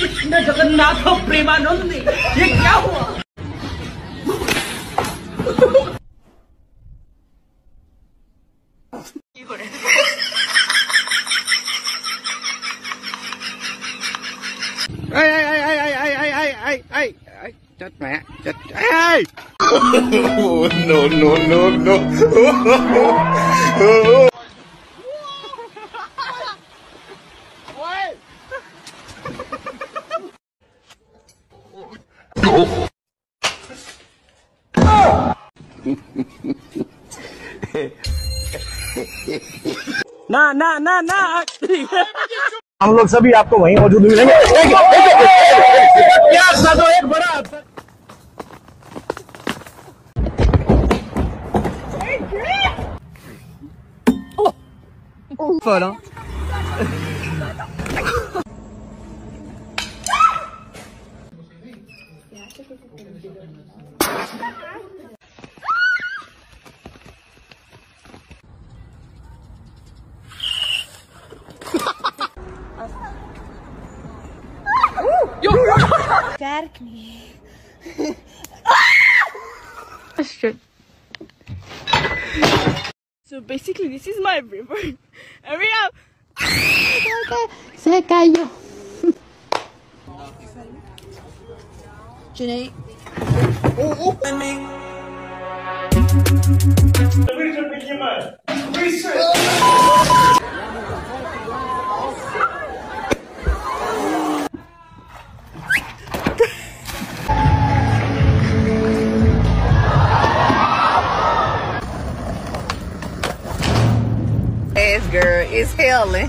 कृष्ण जगन्नाथ प्रेमानंदी ये क्या हुआ ai ai ai ai ai ai ai ai ai ai chết mẹ chết ai no no no no ना ना ना ना हम लोग सभी आपको वहीं मौजूद मिलेंगे तो एक बड़ा Voilà. me! stärk mig. so basically this is my river. Hurry up! say cayó. Janae. Oh, oh. And me. Research. Research. is hailing.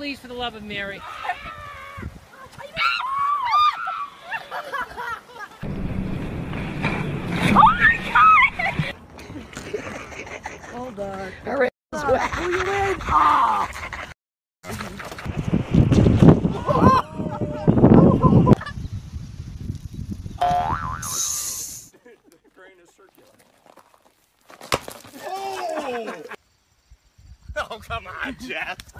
please, for the love of Mary. Hold on. Hurry. Who you in? Oh! oh, come on, Jeff.